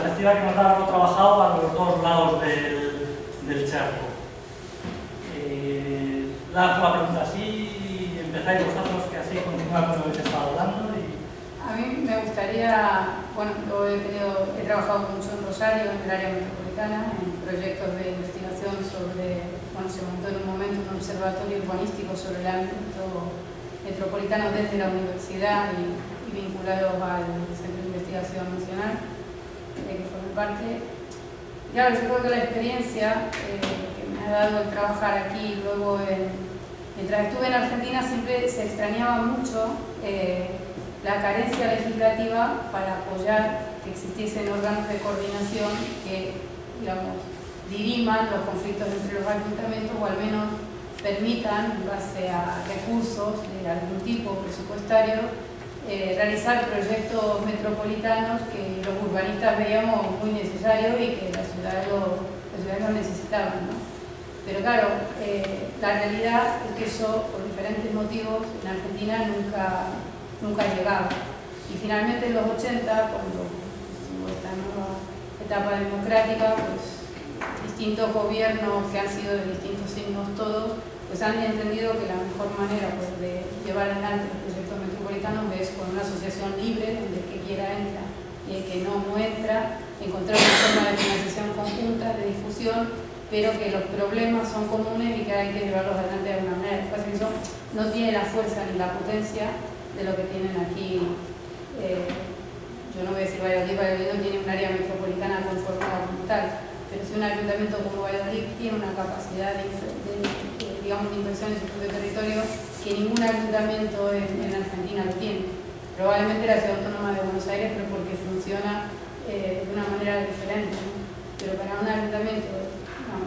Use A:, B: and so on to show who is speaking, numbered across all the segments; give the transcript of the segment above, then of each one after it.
A: perspectiva que nos da haberlo trabajado a los dos lados del, del charco. Eh, lanzo la pregunta así, empezáis vosotros que así continúa con lo que se hablando. Y...
B: A mí me gustaría, bueno, yo he, tenido, he trabajado mucho en Rosario, en el área metropolitana, en proyectos de investigación sobre, bueno, se montó en un momento un observatorio urbanístico sobre el ámbito metropolitano desde la universidad y, y vinculado al Centro de Investigación Nacional, de que formé parte. Claro, yo creo que la experiencia eh, que me ha dado el trabajar aquí, luego en, mientras estuve en Argentina siempre se extrañaba mucho eh, la carencia legislativa para apoyar que existiesen órganos de coordinación que, digamos, diriman los conflictos entre los ayuntamientos o al menos permitan, en base a recursos de algún tipo presupuestario, eh, realizar proyectos metropolitanos que los urbanistas veíamos muy necesarios y que la ciudad lo, necesitaban. ¿no? Pero claro, eh, la realidad es que eso, por diferentes motivos, en Argentina nunca nunca llegaba. Y finalmente en los 80, cuando hubo esta nueva etapa democrática, pues distintos gobiernos que han sido de distintos signos todos, pues han entendido que la mejor manera pues, de llevar adelante el proyecto metropolitano es con una asociación libre, donde el que quiera entra y el que no, no entra, encontrar una forma de financiación conjunta, de difusión, pero que los problemas son comunes y que hay que llevarlos adelante de alguna manera. Después eso no tiene la fuerza ni la potencia de lo que tienen aquí. Eh, yo no voy a decir Valladolid, Valladolid no tiene un área metropolitana conformada como tal, pero si un ayuntamiento como Valladolid tiene una capacidad de digamos, de inversión en su propio territorio que ningún ayuntamiento en, en, Argentina lo tiene. Probablemente la Ciudad Autónoma de Buenos Aires, pero porque funciona eh, de una manera diferente. ¿no? Pero para un ayuntamiento no,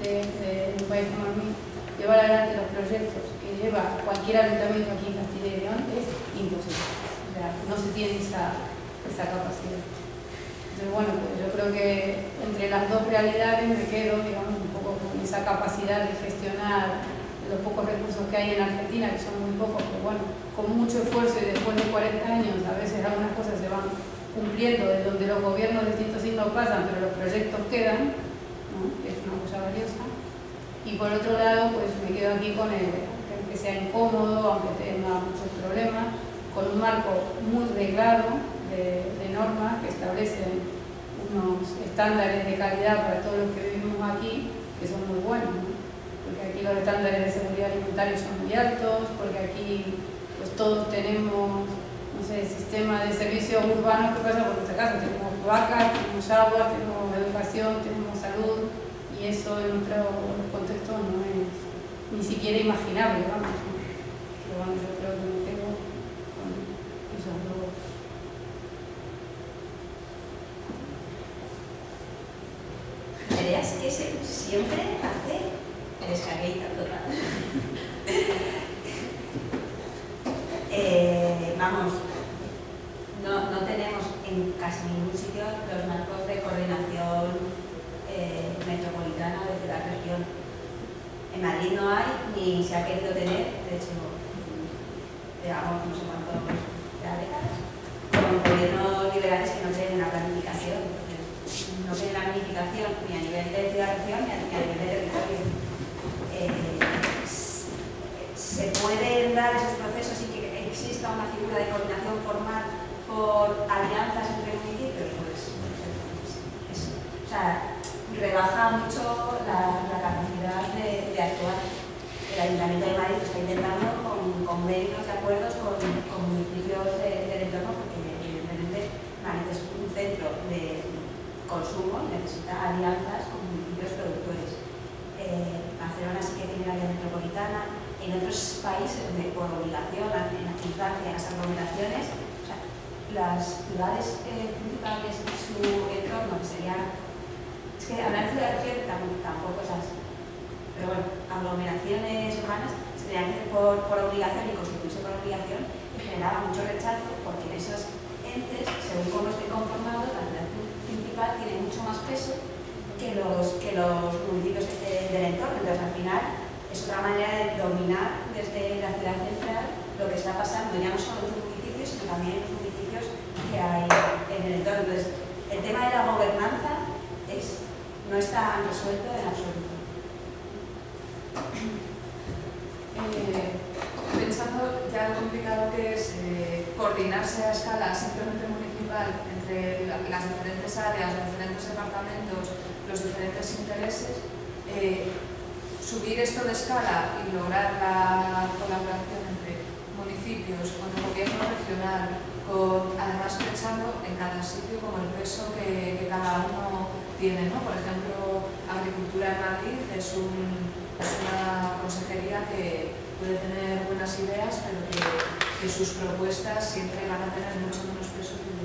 B: de, de, un país como el mío, llevar adelante los proyectos que lleva cualquier ayuntamiento aquí en Castilla y León es imposible. O sea, no se tiene esa, esa capacidad. Entonces, bueno, pues yo creo que entre las dos realidades me quedo, digamos, esa capacidad de gestionar los pocos recursos que hay en Argentina, que son muy pocos, pero bueno, con mucho esfuerzo y después de 40 años, a veces algunas cosas se van cumpliendo, de donde los gobiernos de distintos signos pasan, pero los proyectos quedan, ¿no? es una cosa valiosa. Y por otro lado, pues me quedo aquí con el, que sea incómodo, aunque tenga muchos problemas, con un marco muy reglado de, de normas que establecen unos estándares de calidad para todos los que vivimos aquí, que son muy buenos. ¿no? Porque aquí los estándares de seguridad alimentaria son muy altos, porque aquí pues todos tenemos, no sé, sistema de servicios urbanos que pasa por nuestra casa. Tenemos vacas, tenemos agua, tenemos educación, tenemos salud, y eso en otro contexto no es ni siquiera imaginable, vamos. Pero bueno, yo creo que me quedo con esos dos.
C: Verías que se, siempre hace el escagueita total. eh, vamos, no, no tenemos en casi ningún sitio los marcos de coordinación eh, metropolitana desde la región. En Madrid no hay, ni se ha querido tener, de hecho, digamos, no sé cuántos décadas, con gobiernos liberales que no tienen la planificación. No tienen la planificación ni a nivel de ciudad-región ni, a nivel de territorio. Eh, se pueden dar esos procesos y que exista una figura de coordinación formal por alianzas entre municipios, pues, pues eso. O sea, rebaja mucho la, capacidad de, de, actuar. El Ayuntamiento de Madrid está intentando con convenios de acuerdos con, municipios de, del entorno, porque evidentemente Madrid es un centro de consumo necesita alianzas con municipios productores. Eh, Barcelona sí que tiene área metropolitana, en otros países donde por obligación en la infancia las aglomeraciones, o sea, las ciudades eh, principales y su entorno, que sería, es que hablar de ciudad tampoco es así, pero bueno, aglomeraciones urbanas se tenían que hacer por, por obligación y constituirse por obligación y generaba mucho rechazo porque en esos entes, según cómo estén conformados, la tiene mucho más peso que los, que los municipios del entorno, entonces al final es otra manera de dominar desde la ciudad central lo que está pasando, ya no solo los municipios, sino también los municipios que hay en el entorno. Entonces, el tema de la gobernanza es, no está resuelto en absoluto.
D: Eh, pensando ya lo complicado que es eh, coordinarse a escala simplemente entre la, las diferentes áreas, los diferentes departamentos, los diferentes intereses, eh, subir esto de escala y lograr la colaboración entre municipios, con el gobierno regional, con, además pensando en cada sitio como el peso que, cada uno tiene. ¿no? Por ejemplo, Agricultura en Madrid es, un, una consejería que puede tener buenas ideas, pero que, que, sus propuestas siempre van a tener mucho menos peso que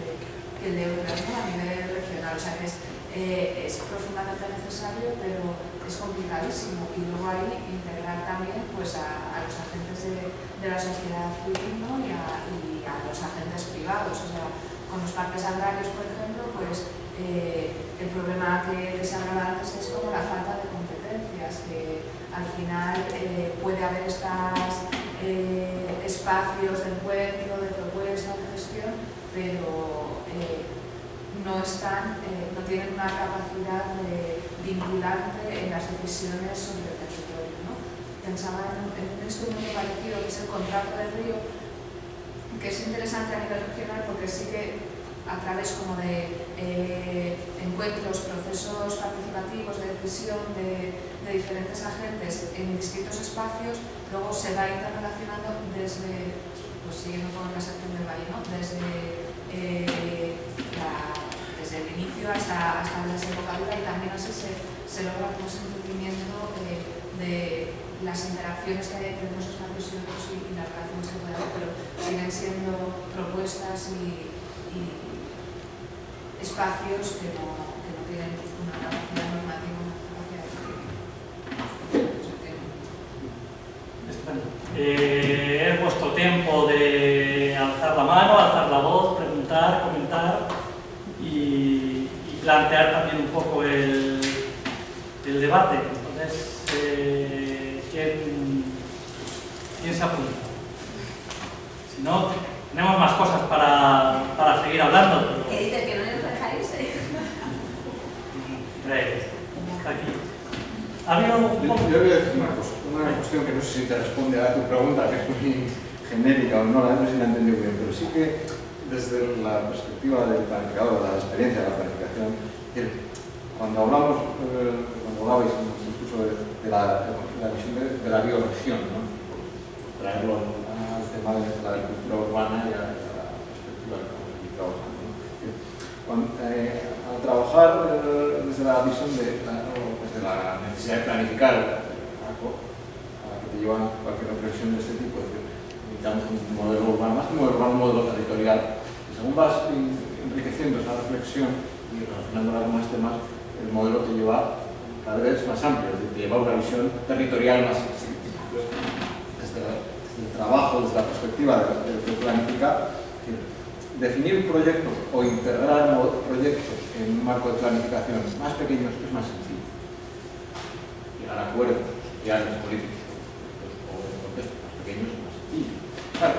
D: que el ¿no? a nivel regional. O sea que es, eh, es profundamente necesario, pero es complicadísimo. Y luego ahí integrar también pues, a, los agentes de, la sociedad civil ¿no? y, a, los agentes privados. O sea, con los parques agrarios, por ejemplo, pues eh, el problema que, se hablaba antes es como la falta de competencias, que al final eh, puede haber estos espacios de encuentro, de propuesta, de gestión, pero no, están, eh, no tienen una capacidad de vinculante en las decisiones sobre el territorio. ¿no? Pensaba en, en, un instrumento parecido que es el contrato de río, que es interesante a nivel regional porque sí que a través como de eh, encuentros, procesos participativos de decisión de, de, diferentes agentes en distintos espacios, luego se va interrelacionando desde, pues siguiendo con la sección del Valle, ¿no? desde eh, desde el inicio hasta, hasta la desembocadura y también así se, se logra un entendimiento de, de, las interacciones que hay entre unos espacios y otros y, las relaciones que puede haber, pero siguen siendo propuestas y, espacios que no, que no, tienen una capacidad normativa, una capacidad
A: de... Eh, es vuestro tiempo de alzar la mano, alzar la voz, preguntar, comentar y, y plantear también un poco el, el debate. Entonces, eh, ¿quién, ¿quién, se apunta? Si no, tenemos más cosas para, para seguir hablando.
C: ¿Qué dices? ¿Que no les dejáis?
A: Aquí. ¿Había un...
E: yo, yo voy a decir una cosa, una cuestión que no sé si te responde a tu pregunta, que es muy genérica o no, no sé si la he entendido bien, pero sí que desde la perspectiva del planificador, de la experiencia de la planificación, cuando hablamos, eh, cuando hablabais en el discurso de, la, visión de, la bioregión, ¿no? traerlo al tema de la agricultura urbana y a, la perspectiva se trabajando. ¿no? Cuando, eh, al trabajar eh, desde la visión de la, necesidad de planificar a la que te llevan cualquier reflexión de este tipo, es decir, necesitamos un modelo urbano, más que modelo urbano, un modelo territorial. Y según vas enriqueciendo esa reflexión relacionándola con más temas, el modelo te lleva cada vez más amplio, te lleva a una visión territorial más desde, desde, el trabajo, desde la perspectiva de, de, de planificar, definir proyectos o integrar proyectos en un marco de planificación más pequeños es más sencillo. Llegar a acuerdos sociales, políticos o contextos más pequeños es más sencillo. Claro,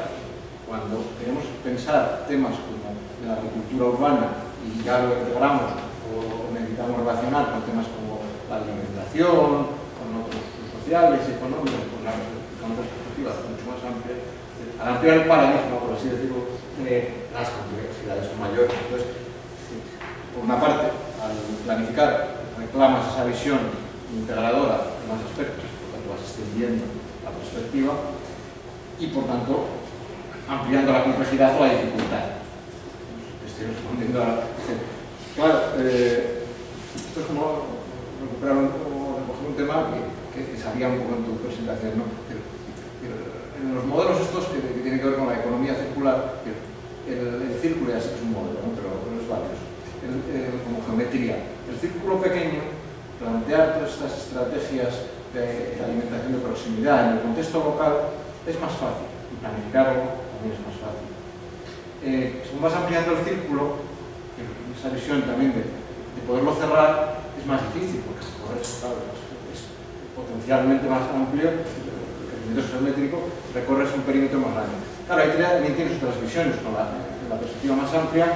E: cuando queremos pensar temas como la agricultura urbana y ya lo integramos o necesitamos relacionar con temas como la alimentación, con otros sociales, económicos, con, la, con otras perspectivas mucho más amplias, al ampliar el paradigma, por así decirlo, eh, las complejidades son mayores. Entonces, por una parte, al planificar, reclamas esa visión integradora de más aspectos, por tanto vas extendiendo la perspectiva y por tanto ampliando la complejidad o la dificultad. Estoy respondiendo a... Claro, eh, recuperar un, recoger un tema que, que, salía un poco en tu presentación. ¿no? En los modelos estos que, tienen que ver con la economía circular, el, círculo ya sí es un modelo, ¿no? pero, pero es el, como geometría. El círculo pequeño, plantear todas estas estrategias de alimentación de proximidad en el contexto local es más fácil. Y planificarlo también es más fácil. Eh, según vas ampliando el círculo, esa visión tamén de, de poderlo cerrar é máis difícil, porque se corre, claro, es potencialmente máis amplio, o crecimiento geométrico recorres un perímetro máis grande. Claro, ahí también tienes otras visiones, con la, eh, la perspectiva máis amplia,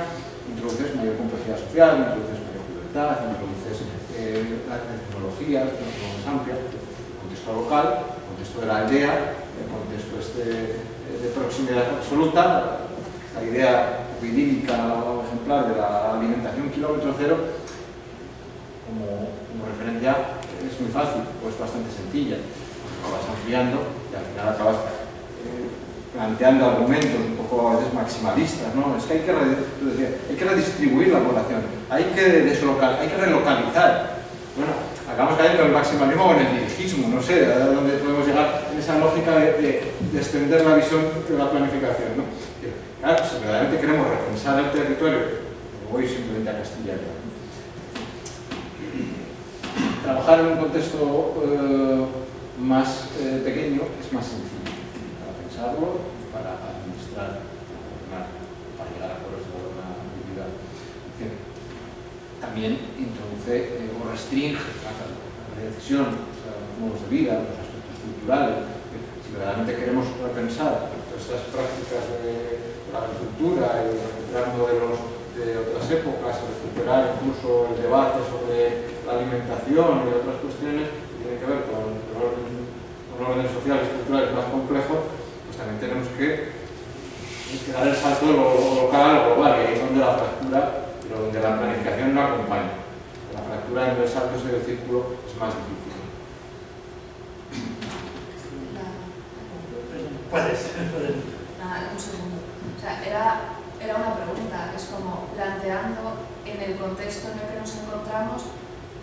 E: introduces mayor complejidad social, introduces mayor libertad, introduces eh, la tecnología, más amplia, el contexto local, el contexto de la aldea, el contexto este eh, de proximidad absoluta, la idea idílica o ejemplar de la alimentación kilómetro cero, como, como referencia, es muy fácil o es bastante sencilla. Vas ampliando y al final acabas eh, planteando argumentos un poco a veces maximalistas, ¿no? Es que hay que, decías, hay que redistribuir la población, hay que deslocal, hay que relocalizar. Bueno, acabamos cayendo en el maximalismo o en el dirigismo, no sé, a dónde podemos llegar en esa lógica de, de, de extender la visión de la planificación, ¿no? Claro, si verdaderamente queremos repensar el territorio, voy simplemente a Castilla. Trabajar en un contexto eh, más eh, pequeño es más sencillo para pensarlo, para administrar, para, para llegar a acuerdos de gobernabilidad. También introduce eh, o restringe la decisión, los modos de vida, los aspectos culturales. Si verdaderamente queremos repensar todas estas prácticas de la agricultura y recuperar modelos de otras épocas, recuperar incluso el debate sobre la alimentación y otras cuestiones que tienen que ver con, con, órdenes sociales y culturales más complejos, pues también tenemos que, dar el salto de lo local a lo global, y ahí es donde la fractura, pero donde la planificación no acompaña. La fractura entre el salto y el círculo es más difícil.
A: Puedes, puedes.
D: Ah, un segundo. O era, era una pregunta, es como planteando en el contexto en el que nos encontramos,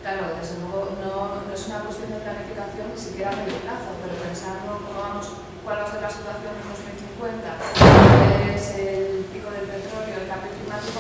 D: claro, desde luego no, no es una cuestión de planificación ni siquiera a medio plazo, pero pensando cómo vamos, cuál va a ser la situación en 2050, cuál es el pico del petróleo, el cambio climático,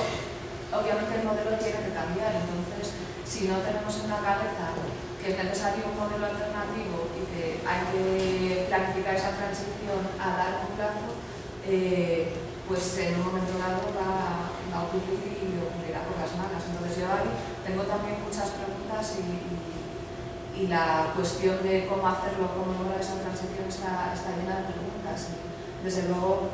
D: obviamente el modelo tiene que cambiar, entonces si no tenemos en la cabeza que es necesario un modelo alternativo y que hay que planificar esa transición a largo plazo, eh, pues en un momento dado va, a ocurrir y ocurrirá por las malas. Entonces yo ahí tengo también muchas preguntas y, y, y la cuestión de cómo hacerlo, cómo lograr esa transición está, está llena de preguntas. Desde luego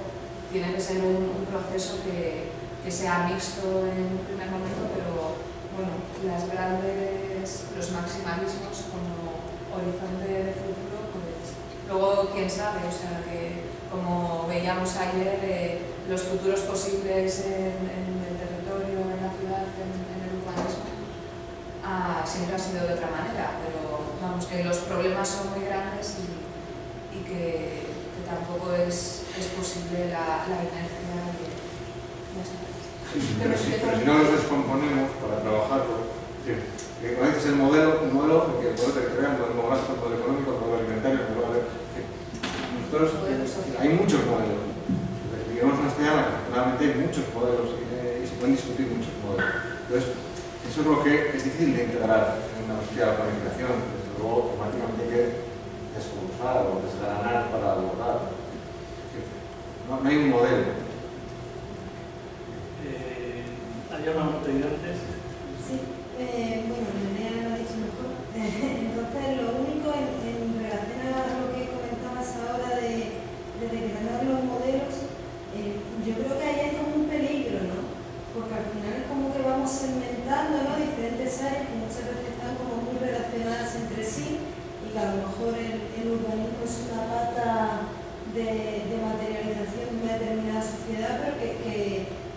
D: tiene que ser un, un proceso que, que, sea mixto en un primer momento, pero bueno, las grandes, los maximalismos como horizonte de futuro, pues luego quién sabe, o sea que como veíamos ayer, eh, los futuros posibles en, en, el territorio, en la ciudad, en, en el urbanismo, ah, siempre ha sido de otra manera, pero vamos, que los problemas son muy grandes y, y que, que, tampoco es, es posible la, la inercia de, de
E: sí, pero, si, pero si no los descomponemos para trabajarlo, sí, que a veces el modelo, el modelo que el modelo territorial, el modelo demográfico, el modelo económico, el modelo alimentario, el modelo nosotros, hay muchos modelos. Vivimos una sociedad en la muchos modelos y, eh, y, se pueden discutir muchos modelos. Entonces, eso es lo que es difícil de integrar en una sociedad de planificación. Desde luego, automáticamente hay que desglosar o desgranar para abordar. No, no hay un modelo.
A: Eh, ¿Había una pregunta antes?
F: Sí, eh, bueno, Nenea lo ha dicho mejor. Entonces, lo único en, en relación a lo que ahora de, de degradar los modelos, eh, yo creo que ahí hay como un peligro, ¿no? Porque al final es como que vamos segmentando ¿no? diferentes áreas que muchas veces están como muy relacionadas entre sí y que a lo mejor el, el urbanismo es una pata de, de, materialización de una determinada sociedad, pero que, que,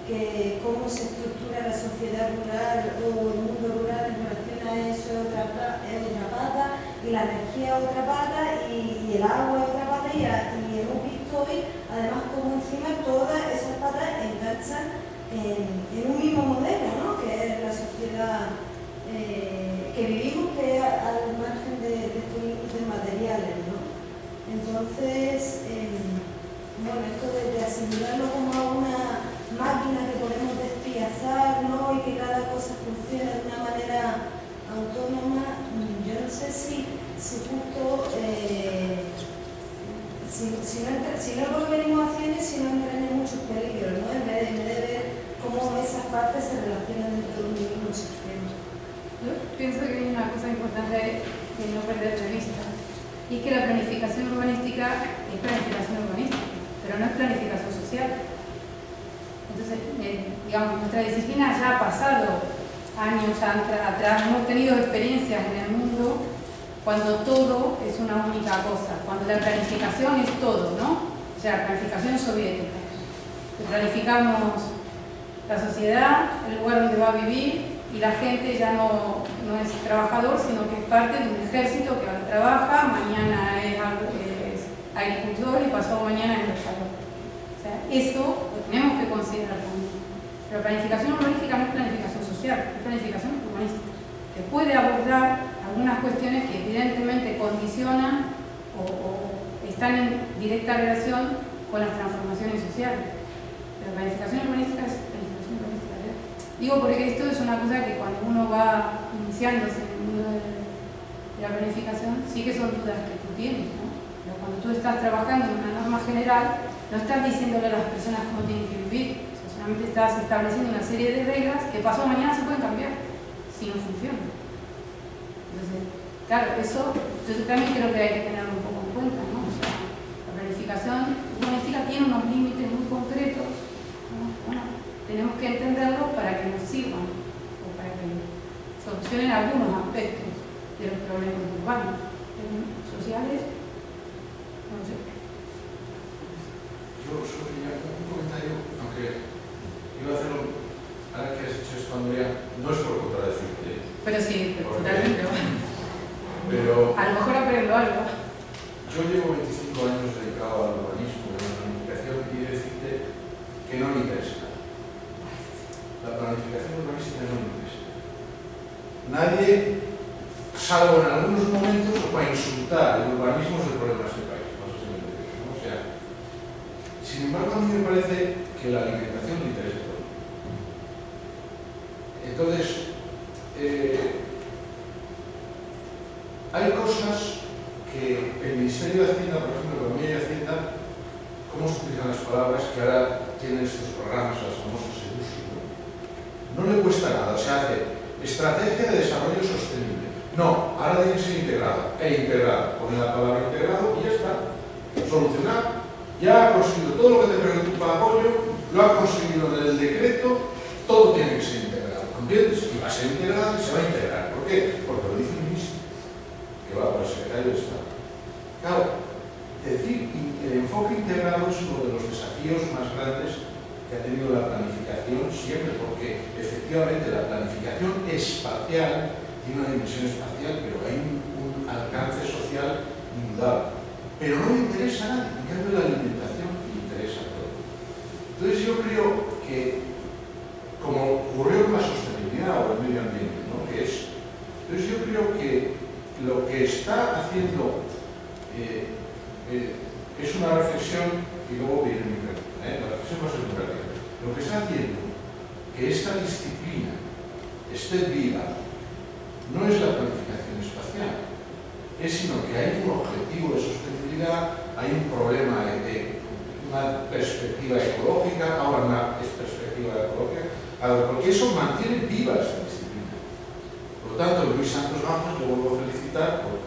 F: que cómo se estructura la sociedad rural o el mundo rural en relación a eso es otra, es otra pata y la energía otra pata y, y el agua otra pata y, y, hemos visto hoy además como encima todas esas patas enganchan en, en un mismo modelo, ¿no? que es la sociedad eh, que vivimos, que es a, a Entonces, em, bueno, esto de, de asimilarlo como a una máquina que podemos despiazar, ¿no? Y que cada cosa funcione de una manera autónoma, mm, yo no sé si, si justo, eh, si, si, no, entra- si no es lo que venimos haciendo y si no entran en muchos peligros, ¿no? En vez, de, en vez de ver cómo esas partes se relacionan dentro de un mismo sistema.
B: Yo pienso que hay una cosa importante que no perder de vista, y es que la planificación urbanística es planificación urbanística, pero no es planificación social. Entonces, eh, digamos, nuestra disciplina ya ha pasado años atrás, hemos tenido experiencias en el mundo cuando todo es una única cosa, cuando la planificación es todo, ¿no? O sea, planificación soviética. Planificamos la sociedad, el lugar donde va a vivir y la gente ya no, no es trabajador, sino que es parte de un ejército que ahora trabaja, mañana es, agricultor y pasado mañana es luchador. O sea, eso lo tenemos que considerar también. Pero planificación urbanística no es planificación social, es planificación urbanística, que puede abordar algunas cuestiones que evidentemente condicionan o, están en directa relación con las transformaciones sociales. Pero planificación urbanística es planificación urbanística. ¿eh? Digo porque esto es una cosa que cuando uno va en el mundo de, la planificación, sí que son dudas que tú tienes, ¿no? Pero cuando tú estás trabajando en una norma general, no estás diciéndole a las personas cómo tienen que vivir, solamente estás estableciendo una serie de reglas que pasado mañana se pueden cambiar si no funcionan. Entonces, claro, eso yo también creo que hay que tenerlo un poco en cuenta, ¿no? O sea, la planificación urbanística tiene unos límites muy concretos, ¿no? Bueno, tenemos que entenderlo para que nos sirvan o para que solucionen algunos aspectos de los problemas urbanos. Sociales, no sé.
G: Yo solo quería un comentario, aunque iba a hacerlo, ahora que has hecho esto, Andrea, no es por contradecirte,
B: Pero sí,
G: ¿Por qué?
B: totalmente.
G: pero
B: A lo mejor aprendo algo.
G: yo llevo 25 años dedicado al urbanismo y a la planificación y quiero decirte que no me interesa. La planificación urbanística no me interesa. Nadie, salvo en algunos momentos, para insultar el urbanismo es el problema de este país. No sé si me entiendes, ¿no? O sea, sin embargo, a mí me parece que la alimentación le interesa todo. Entonces, eh, hay cosas que el Ministerio de Hacienda, por ejemplo, la Economía y Hacienda, ¿cómo se utilizan las palabras que ahora tienen estos programas, las famosas EUSI? ¿no? No le cuesta nada, o sea, hace estrategia de desarrollo sostenible. No, ahora tiene que ser integrado, e integrado. Pone la palabra integrado y ya está. Solucionado. Ya ha conseguido todo lo que te preocupa apoyo, lo ha conseguido en el decreto, todo tiene que ser integrado. ¿Entiendes? Y va a ser integrado y se va a integrar. ¿Por qué? Porque lo dice el ministro, que va por el secretario de Estado. Claro, decir el enfoque integrado es uno de los desafíos más grandes que ha tenido la planificación siempre, porque efectivamente la planificación espacial tiene una dimensión espacial, pero hay un, un alcance social indudable. Pero no le interesa a nadie, en cambio la alimentación Luis Santos Gama, vuelvo vou felicitar por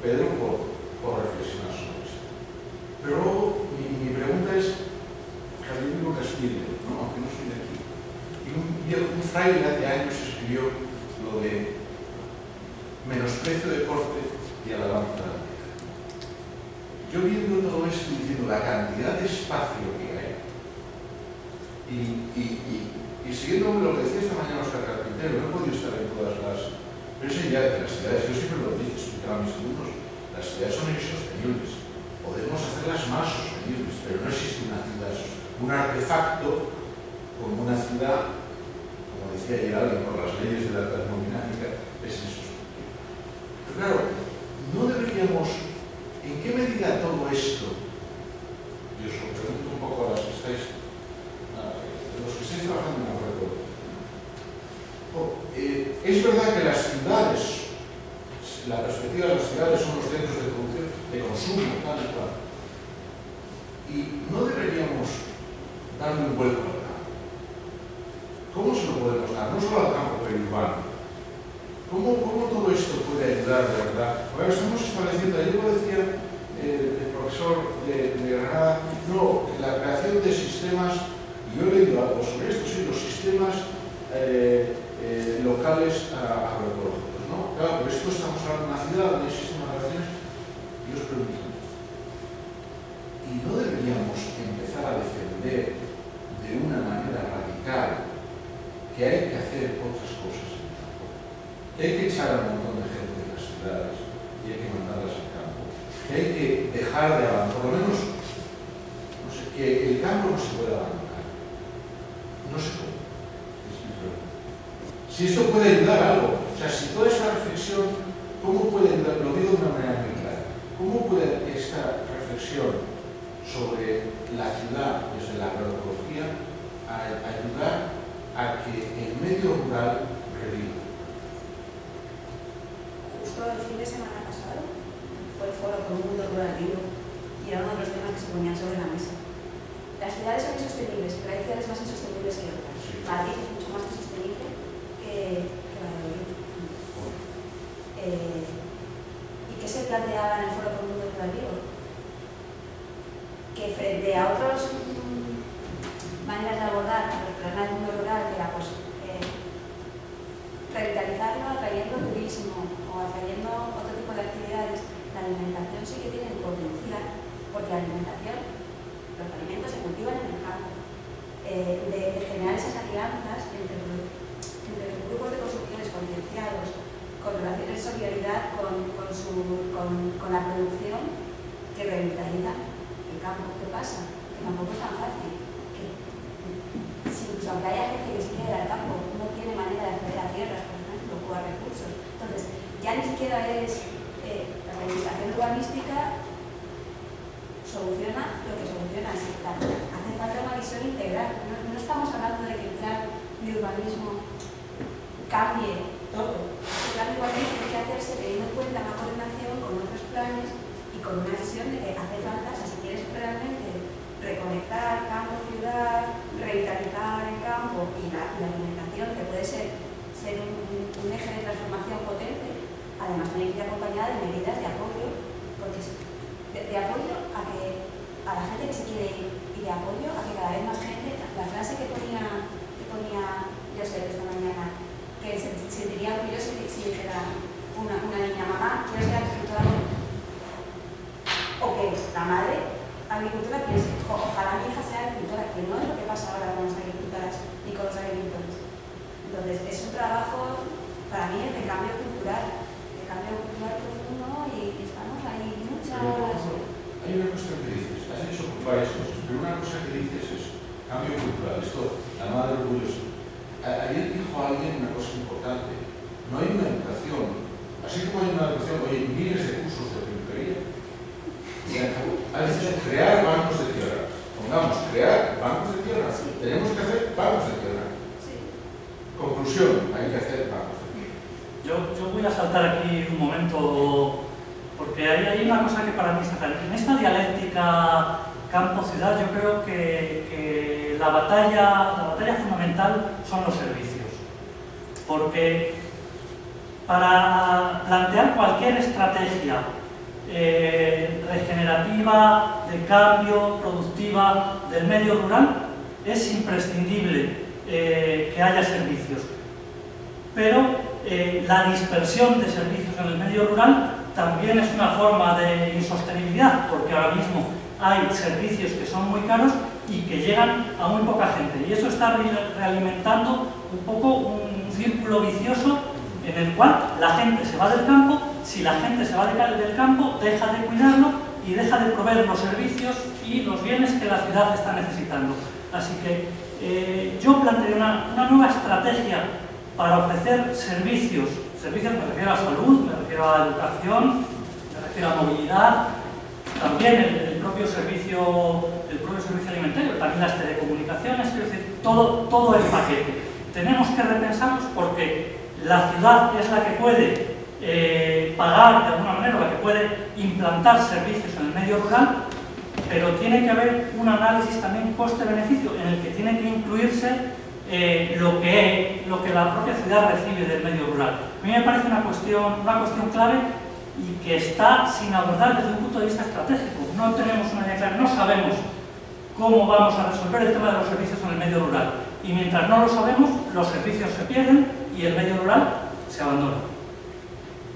G: Pedro por estar, no solo al campo periurbano. ¿Cómo, ¿Cómo todo esto puede ayudar, de verdad? Bueno, estamos estableciendo, ayer lo decía eh, el profesor de, de Granada, no, la creación de sistemas, y yo he leído algo sobre esto, sí, los sistemas eh, eh, locales agroecológicos, ¿no? Claro, pero esto estamos hablando de una ciudad donde hay sistemas de relaciones, y os pregunto,
C: Madrid es mucho más insostenible que, que Valladolid. Eh, ¿Y qué se planteaba en el foro con un mundo rural vivo? Que frente a otras maneras de abordar el problema del mundo rural, que era pues eh, revitalizarlo atrayendo turismo o atrayendo otro tipo de actividades, la alimentación sí que tiene potencial, porque la alimentación, los alimentos se cultivan en el campo. Eh, de, de generar esas alianzas entre, entre los grupos de consumidores concienciados, con relaciones de solidaridad con, con, su, con, con la producción que revitaliza el campo. ¿Qué pasa? Que tampoco es tan fácil. Que, si, incluso aunque haya gente que se quiere ir al campo, no tiene manera de acceder a tierras, por ejemplo, o a recursos. Entonces, ya ni siquiera es eh, la reivindicación urbanística soluciona lo que soluciona es la- hace falta una visión integral. No, no estamos hablando de que el plan de urbanismo cambie todo. El plan de urbanismo tiene que hacerse teniendo en cuenta una coordinación con otros planes y con una visión de que hace falta, o sea, si quieres realmente reconectar campo-ciudad, revitalizar y la, y alimentación, que puede ser, ser un, un eje de transformación potente, además tiene que ir acompañada de medidas de apoyo, porque de, de apoyo a que a la gente que se quiere ir y de apoyo a que cada vez más gente, la frase que ponía, que ponía yo sé esta mañana, que se se sentiría orgulloso si dijera una, una niña, mamá, quiero ser agricultora o que la madre agricultora piense, "Jo, ojalá mi hija sea agricultora, que no es lo que pasa ahora con las agricultoras ni con los agricultores. Entonces, es un trabajo para mí de cambio cultural, de cambio cultural profundo y estamos ahí muchas...
G: Hay una cuestión que dices, has hecho varias cosas, pero una cosa que dices es cambio cultural, esto, la madre orgullosa. A- Ayer dijo alguien una cosa importante, no hay una educación, así como hay una educación, oye, miles de cursos de peluquería, y has dicho crear bancos de tierra, pongamos, crear bancos de tierra,
C: Sí.
G: tenemos que hacer bancos de tierra.
C: Sí.
G: Conclusión, hay que hacer bancos de tierra.
A: Yo, yo voy a saltar aquí un momento, porque hay, hay una cosa que para mí está clara. En esta dialéctica campo-ciudad yo creo que, que la, batalla, la batalla fundamental son los servicios. Porque para plantear cualquier estrategia eh, regenerativa, de cambio, productiva del medio rural, es imprescindible eh, que haya servicios. Pero eh, la dispersión de servicios en el medio rural también es una forma de insostenibilidad, porque ahora mismo hay servicios que son muy caros y que llegan a muy poca gente. Y eso está re- realimentando un poco un círculo vicioso en el cual la gente se va del campo, si la gente se va del campo, deja de cuidarlo y deja de proveer los servicios y los bienes que la ciudad está necesitando. Así que eh, yo planteé una, una nueva estrategia para ofrecer servicios. Servicios me refiero a salud, me refiero a educación, me refiero a movilidad, también el, propio servicio, el propio servicio alimentario, también las telecomunicaciones, es decir, todo, todo el paquete. Tenemos que repensarlos porque la ciudad es la que puede eh, pagar de alguna manera, la que puede implantar servicios en el medio rural, pero tiene que haber un análisis también coste-beneficio en el que tiene que incluirse eh, lo, que, lo que la propia ciudad recibe del medio rural. A mí me parece una cuestión, una cuestión clave y que está sin abordar desde un punto de vista estratégico. No tenemos una idea clara, no sabemos cómo vamos a resolver el tema de los servicios en el medio rural. Y mientras no lo sabemos, los servicios se pierden y el medio rural se abandona.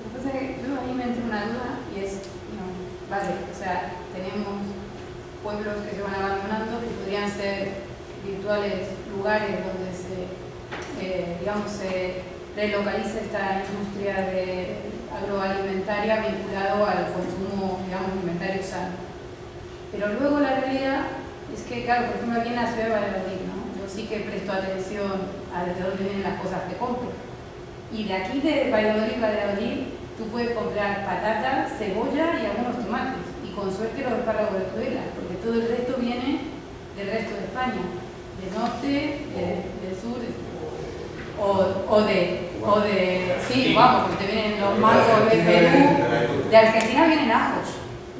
B: Entonces, yo ahí me entra una duda y es, no, vale, o sea, tenemos pueblos que se van abandonando que podrían ser virtuales lugares donde se, eh, digamos, se relocaliza esta industria de agroalimentaria vinculado al consumo, digamos, alimentario sano. Pero luego la realidad es que, claro, por ejemplo, aquí en la ciudad de Valladolid, ¿no? yo sí que presto atención a de dónde vienen las cosas que compro. Y de aquí de Valladolid, Valladolid, tú puedes comprar patatas, cebolla y algunos tomates. Y con suerte los espárragos de Tudela, porque todo el resto viene del resto de España, del norte, del sur, o, o, de, o de, sí, vamos, porque te vienen los mangos de Perú, de Argentina vienen ajos,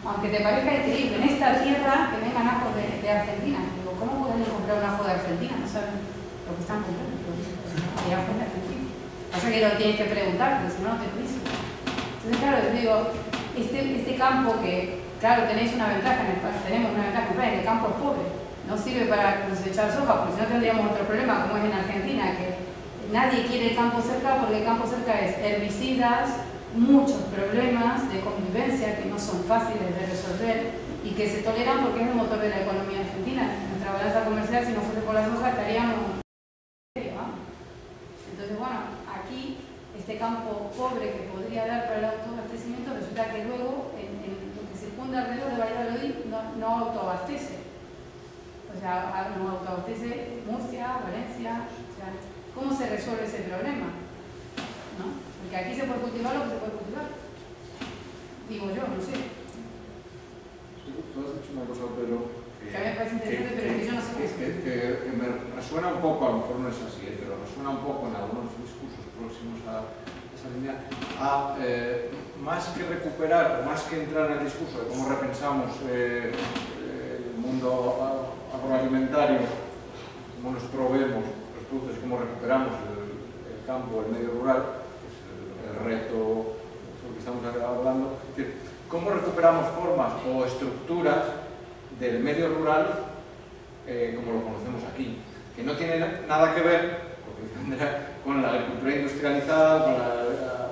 B: aunque te parezca increíble, en esta tierra que vengan ajos de, de Argentina, digo, ¿cómo pueden comprar un ajo de Argentina? No saben lo que están comprando, hay ajos de Argentina. Pasa que lo tienes que preguntar, porque si no, no te dicen. Entonces, claro, yo digo, este, este campo que, claro, tenéis una ventaja en el tenemos una ventaja en el campo es pobre, no sirve para cosechar soja, porque si no tendríamos otro problema, como es en Argentina, que nadie quiere campo cerca porque campo cerca es herbicidas, muchos problemas de convivencia que no son fáciles de resolver y que se toleran porque es el motor de la economía argentina. Nuestra balanza comercial, si no fuese por las hojas, estaríamos... Entonces, bueno, aquí este campo pobre que podría dar para el autoabastecimiento resulta que luego en, lo que circunda alrededor de Valladolid no, no autoabastece. O sea, no autoabastece Murcia, Valencia, ¿Cómo se resuelve ese problema? ¿No? Porque aquí se puede cultivar lo que se puede cultivar. Digo yo, no sé.
E: Tú has dicho una cosa, pero...
B: Que, a mí me parece interesante, pero es que yo no sé qué es.
E: Que, que, me resuena un poco, a lo mejor no es así, ¿eh? pero resuena un poco en algunos discursos próximos a esa línea, a eh, más que recuperar, más que entrar en el discurso de cómo repensamos eh, el mundo agroalimentario, cómo nos probemos y cómo recuperamos el, campo, el medio rural, es el, reto sobre que estamos hablando, es decir, cómo recuperamos formas o estructuras del medio rural eh, como lo conocemos aquí, que no tiene nada que ver con la agricultura industrializada,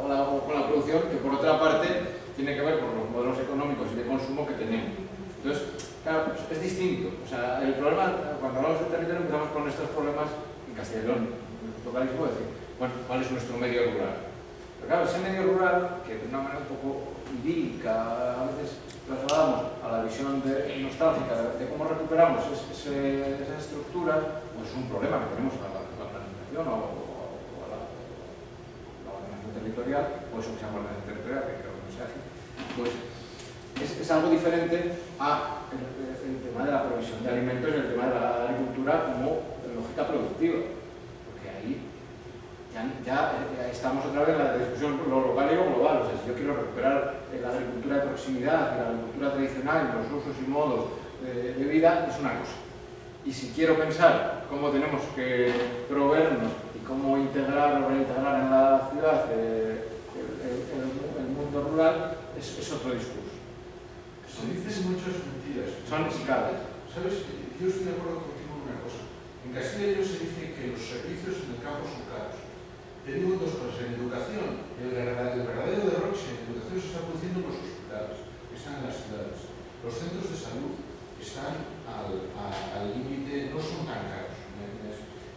E: con la, con la producción, que por otra parte tiene que ver con los modelos económicos y de consumo que tenemos. Entonces, claro, pues es distinto. O sea, el problema, cuando hablamos de territorio, empezamos con estos problemas en Castellón, toca decir, bueno, ¿cuál es nuestro medio rural? Pero claro, ese medio rural, que de una manera un poco idílica a veces trasladamos a la visión nostálgica de, cómo recuperamos ese, esas estructuras, pues es un problema que tenemos a la, la planificación o, a la, la ordenación territorial, o eso que se llama ordenación territorial, que creo que no sea así, pues es, es algo diferente a el, tema de la provisión de alimentos y el tema de la agricultura como lógica productiva, porque ahí ya, eh, estamos otra vez en la discusión lo local y lo global, o sea, si yo quiero recuperar la agricultura de proximidad, la agricultura tradicional, los usos y modos de, vida, es una cosa. Y si quiero pensar cómo tenemos que proveernos y cómo integrar o reintegrar en la ciudad eh, el, mundo rural, es, es, otro discurso.
G: Se dicen muchas mentiras.
E: Son escalas.
G: ¿Sabes? Yo estoy de acuerdo con en En se dice que los servicios en el campo son caros. Tenemos dos cosas. En educación, el verdadero derroche en educación se está produciendo en los hospitales, están en las ciudades. Los centros de salud están al límite, no son tan caros.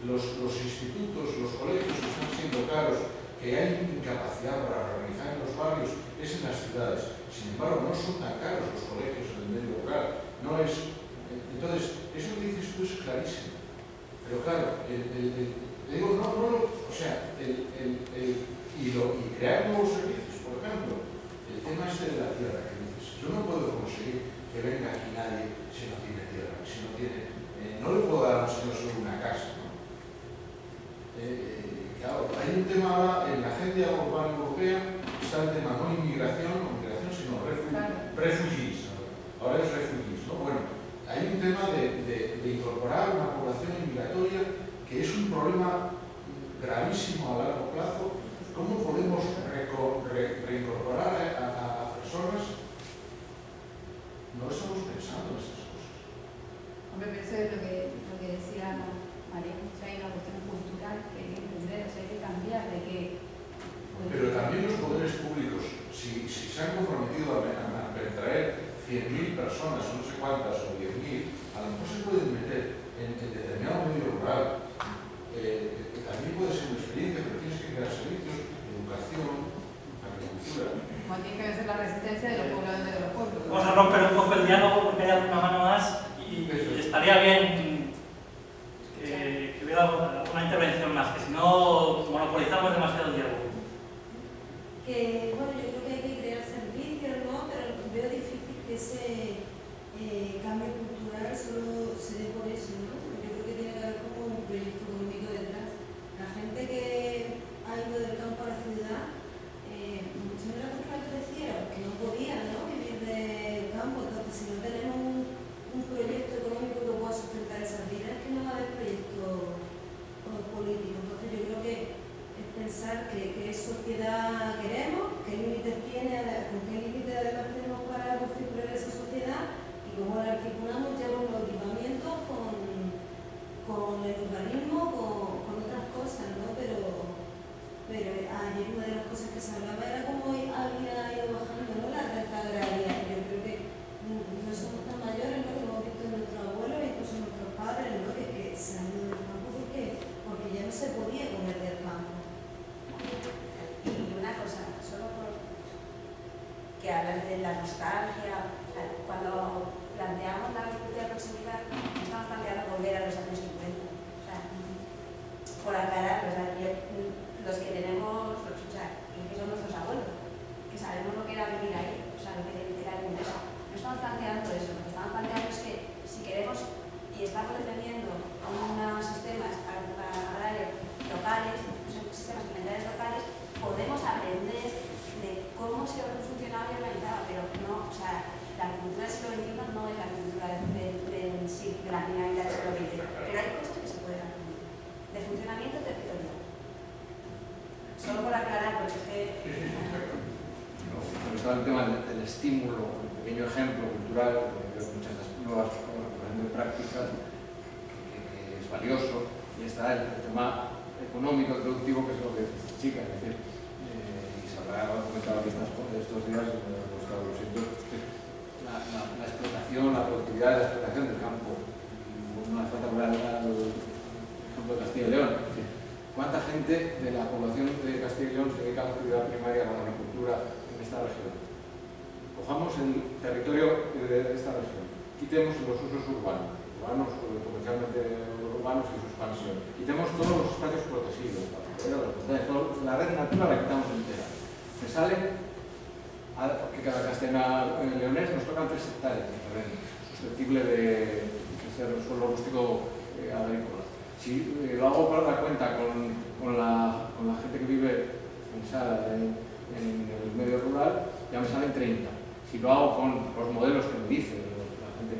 G: Los, los institutos, los colegios que están siendo caros, que hay incapacidad para organizar en los barrios, es en las ciudades. Sin embargo, no son tan caros los colegios en el medio local. No es... Entonces, eso que dices tú es clarísimo. Pero claro, el, el, el, le digo, no, no, no, o sea, el, y, lo, y crear nuevos servicios, por ejemplo, el tema este de la tierra, que dices, yo no puedo conseguir que venga aquí nadie si no tiene tierra, si no tiene, eh, no le puedo dar a un señor solo una casa, ¿no? Eh, eh claro, hay un tema en la agenda urbana europea, está el tema no inmigración, no inmigración, sino refugi,
B: claro.
G: refugies, ahora es refugies, ¿no? Bueno, hay un tema de, de, de incorporar una población inmigratoria que es un problema gravísimo a largo plazo. ¿Cómo podemos re, reincorporar a, las personas? No estamos pensando en esas cosas.
B: Hombre, pero eso es lo que, lo que decía María hay una cuestión cultural que hay que entender, o sea, hay que cambiar de que... Pues,
G: pero también los poderes públicos, si, si se han comprometido a, a, a traer 100.000 personas, o no sé cuántas, o 10.000, a lo mejor se pueden meter en, en determinado medio rural. Eh, que también puede ser una experiencia, pero tienes que crear servicios, educación, agricultura.
B: Como tiene que vencer la resistencia de los pobladores de los pueblos.
A: Vamos a romper un poco el diálogo porque hay alguna mano más y, y estaría bien que, que hubiera alguna intervención más, que si no monopolizamos demasiado el diálogo.
F: que, bueno, yo creo que hay que crear servicios, ¿no? Pero veo difícil que ese eh, cambio cultural solo se dé por eso.
E: estímulo, un pequeño ejemplo cultural, de muchas las nuevas de prácticas, que, que es valioso, y está el tema económico, productivo, que es lo que chica, es decir, eh, y se habrá comentado aquí estos días, quitemos los usos urbanos, urbanos, potencialmente urbanos y su expansión, quitemos todos los espacios protegidos, la red natura la quitamos entera. Me sale que cada castellano leonés nos tocan tres hectáreas de terreno, susceptible de, ser suelo rústico eh, agrícola. Si eh, lo hago por la cuenta con, con, la, gente que vive en, en el medio rural, ya me salen 30. Si lo hago con los modelos que me dicen,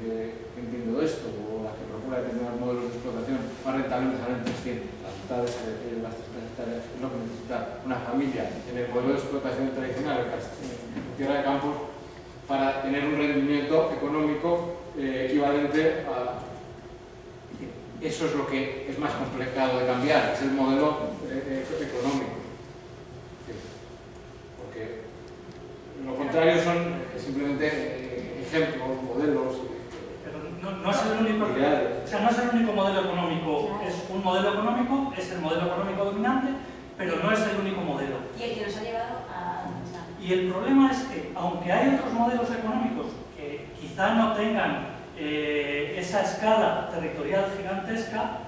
E: que, entiende esto, o la que procura determinados modelos de explotación más rentables, salen 300. Las eh, las 300 hectáreas es lo que necesita una familia en el modelo de explotación tradicional, en Cast- en tierra de campos, para tener un rendimiento económico eh, equivalente a, eso es lo que es más complicado de cambiar, es el modelo eh, eh, económico. Porque lo contrario son eh, simplemente eh, ejemplos, modelos.
A: No, no es el único, o sea, no es el único modelo económico, es un modelo económico, es el modelo económico dominante, pero no es el único modelo.
C: Y el que nos ha llevado a...
A: Y el problema es que, aunque hay otros modelos económicos que quizá no tengan eh, esa escala territorial gigantesca,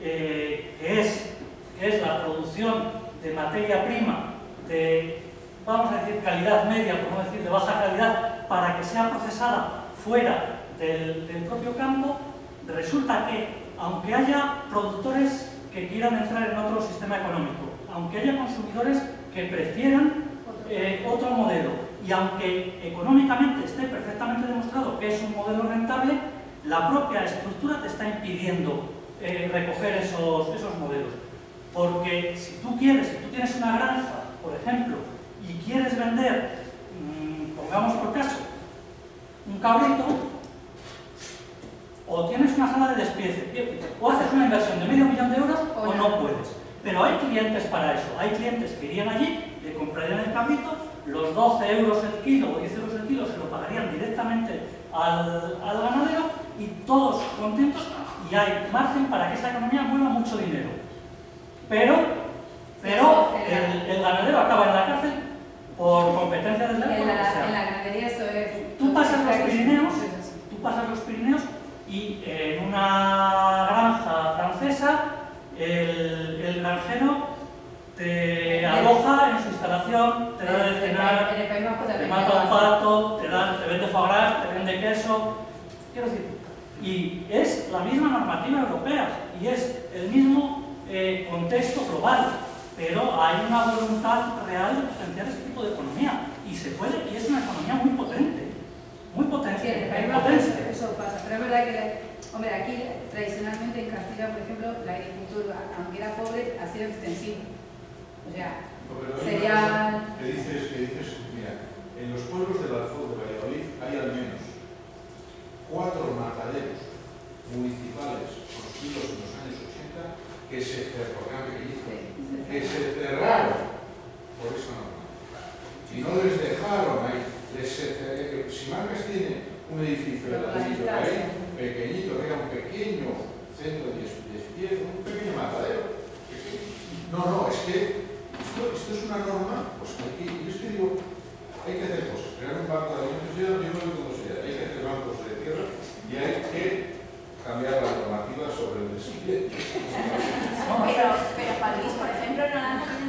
A: eh, que, es, que es la producción de materia prima de, vamos a decir, calidad media, por no decir de baja calidad, para que sea procesada fuera del, propio campo, resulta que, aunque haya productores que quieran entrar en otro sistema económico, aunque haya consumidores que prefieran eh, otro modelo. Y aunque económicamente esté perfectamente demostrado que es un modelo rentable, la propia estructura te está impidiendo eh, recoger esos, esos modelos. Porque si tú quieres, si tú tienes una granja, por ejemplo, y quieres vender, mmm, pongamos por caso, un cabrito, o tienes una sala de despiece, o haces una inversión de medio millón de euros o no puedes. Pero hay clientes para eso, hay clientes que irían allí, le comprarían el cabrito, los 12 euros el kilo o 10 euros el kilo se lo pagarían directamente al, al ganadero y todos contentos y hay margen para que esa economía mueva mucho dinero. Pero, pero el, el ganadero acaba en la cárcel por competencia del
B: En
A: ley.
B: la, en la ganadería eso es...
A: Tú pasas los Pirineos, tú pasas los Pirineos y en una granja francesa el, el granjero te aloja en su instalación, te da de cenar,
B: En
A: te mata un pato, te, da, te vende foie gras, te vende queso. Quiero decir, y es la misma normativa europea y es el mismo eh, contexto global, pero hay una voluntad real de potenciar ese tipo de economía y se puede, y es una economía muy potente, muy
B: Sí,
A: potente, potente.
B: eso pasa, pero es verdad que, hombre, aquí tradicionalmente en Castilla, por ejemplo, la agricultura, aunque era pobre, ha sido extensiva. O sea,
G: No,
B: sería...
G: que dices, que dices, mira, en los pueblos del Alfón de Valladolid hay al menos cuatro mataderos municipales construidos en los años 80 que se cerraron, que se cerraron por eso norma. y no les dejaron ahí les, eh, eh Simancas tiene un edificio de ladrillo ahí, pequeñito, era un pequeño centro de pies, un pequeño matadero pequeño. no, no, es que esto, esto es una norma pues aquí, yo es que digo hay que hacer cosas, crear un banco de alimentos yo no digo hay que hacer bancos de tierra y hay que cambiar la normativa sobre el despiece.
C: Pero, pero París, por ejemplo, en Holanda tienen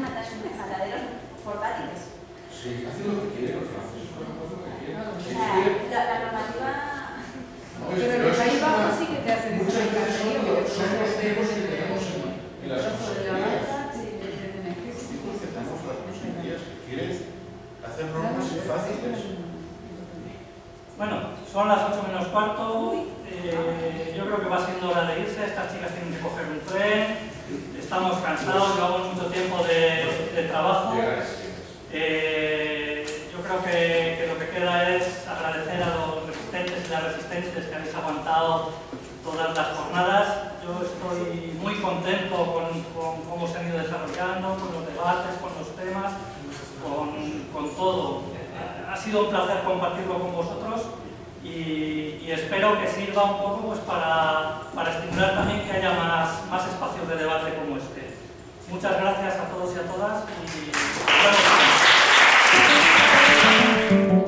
C: mataderos portátiles.
G: Sí, hacen lo que quieren los franceses, hacen lo que quieren.
C: La, la normativa...
G: no,
B: Pero en
G: pero
B: el País
G: una-
B: sí que te hacen
G: Muchas veces son los, tiempos que tenemos en, en las
B: Eso de la
G: consejerías.
B: de-
G: Tenemos las consejerías que quieren hacer normas fáciles.
A: Bueno, son las 8 menos cuarto. Eh, yo creo que va siendo hora de irse. Estas chicas tienen que coger un tren. Estamos cansados, llevamos mucho tiempo de, de trabajo. Eh, yo creo que, que lo que queda es agradecer a los resistentes y las resistentes que habéis aguantado todas las jornadas. Yo estoy muy contento con, con cómo se han ido desarrollando, con los debates, con los temas, con, con todo. Ha sido un placer compartirlo con vosotros y, espero que sirva un poco pues, para, para estimular también que haya más, más espacios de debate como este. Muchas gracias a todos y a todas. Y...